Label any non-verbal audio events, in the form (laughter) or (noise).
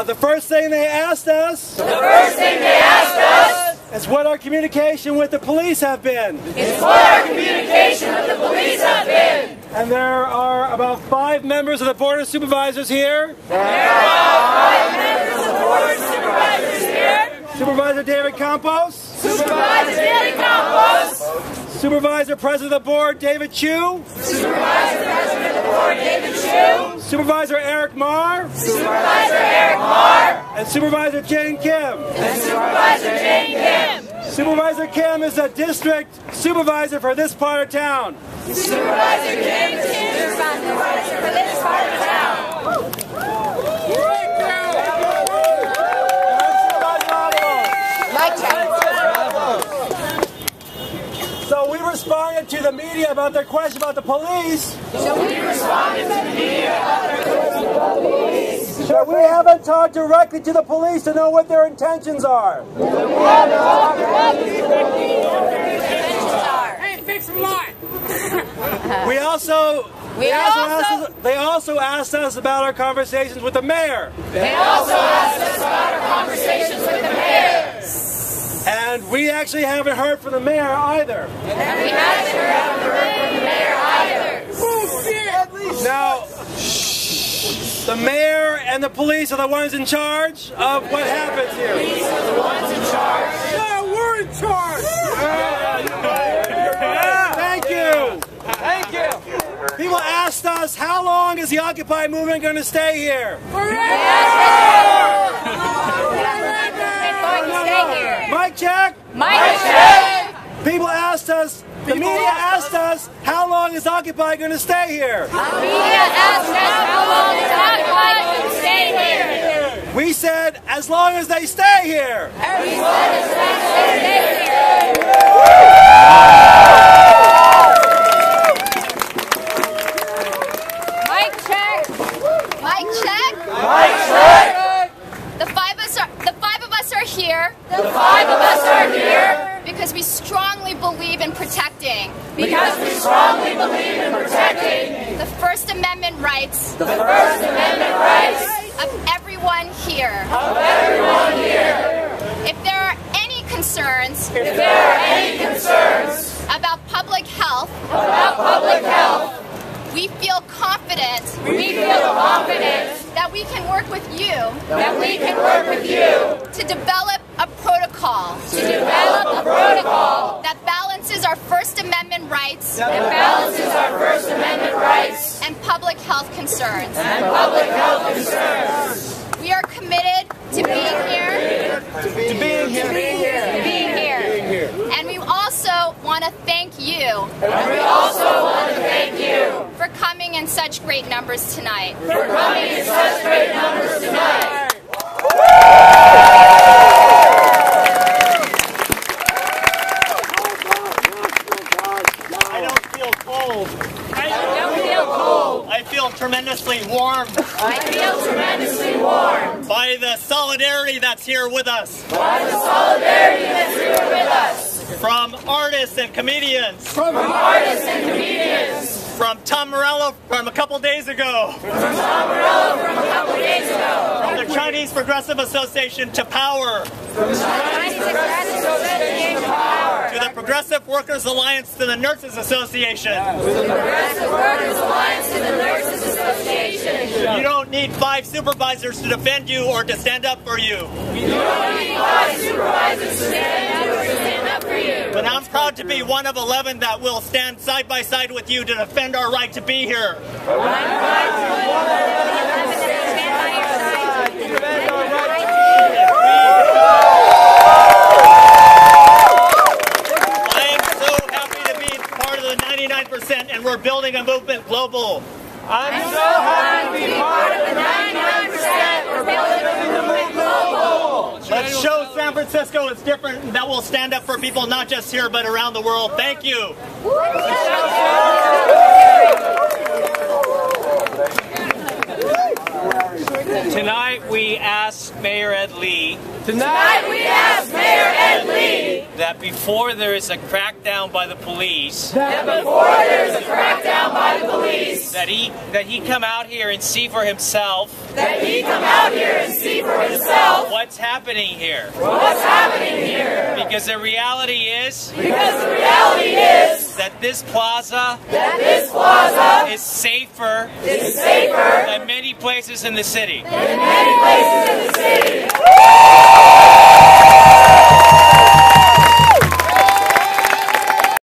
Uh, the first thing they asked us The first thing they asked us is what our communication with the police have been. is what our communication with the police have been. And there are about five members of the Board of Supervisors here. There are five members of the Board of Supervisors here. Supervisor David Campos, Supervisor David Campos. Supervisor President of the Board David Chiu, Supervisor President of the Board David Chiu. Supervisor Eric Marr, Supervisor Eric Marr. and Supervisor Jane Kim. And Supervisor Jane Kim. Supervisor Kim is the district supervisor for this part of town. Supervisor Kim is supervisor for this part of town. So we responded to the media about their question about the police. So we responded to the media about their questions about the police. But we haven't talked directly to the police to know what their intentions are. Hey, fix the line. (laughs) We also We they also, also- asked us, they also asked us about our conversations with the mayor. They also asked us about our conversations with the mayor. And we actually haven't heard from the mayor either. And we haven't heard from the mayor either. Now, the mayor and the police are the ones in charge of what happens here. Yeah, we're in charge. Thank you. Thank you. People asked us, how long is the Occupy movement going to stay here? Mic check. Mic check. People asked us, the media asked us, how long is Occupy going to stay here? Media asked us how long is Occupy going to stay here. We said, as long as they stay here. We said as long as they stay here. Mic check. Mic check. Mic check. The five of us are the five of us are here The five of us are here because we strongly believe in protecting because we strongly believe in protecting the First Amendment rights. The First Amendment rights. Of everyone here. of everyone here. If there are any concerns. If there are any concerns. About public health, about public health, we feel confident. We feel confident. That we can work with you. That we can work with you. To develop a protocol. To develop a protocol. That balances our First Amendment rights. That balances our First Amendment rights public health concerns. and public health concerns. We are committed to being here, To being here. To being here. And we also want to thank you And we also want to thank you for coming in such great numbers tonight. for coming in such great numbers tonight. I don't feel cold. I don't feel cold. I feel tremendously warm. I feel tremendously warm. By the solidarity that's here with us. By the solidarity that's here with us. From artists and comedians, from artists and comedians, from Tom Morello from a couple days ago, from Tom Morello from a couple days ago, from the Chinese Progressive Association to Power, from the Chinese Progressive Association to Power, to Progressive Workers Alliance to the Nurses Association. Progressive Workers Alliance to the Nurses Association. You don't need five supervisors to defend you or to stand up for you. You don't need five supervisors to stand up to stand up for you. But I'm proud to be one of 11 that will stand side by side with you to defend our right to be here. I am so happy to be part of the 99% and we're building a movement global. I'm so happy to be part of the 99% we're building a movement global. Let's show San Francisco it's different and that will stand up for people not just here but around the world. Thank you. Tonight we asked Mayor Ed Lee Tonight we ask Mayor Share and lead. that before there is a crackdown by the police, That before there's a crackdown by the police, that he that he come out here and see for himself that he come out here and see for himself what's happening here. what's happening here. Because the reality is Because the reality is that this plaza that this plaza is safer is safer than many places in the city. than many places in the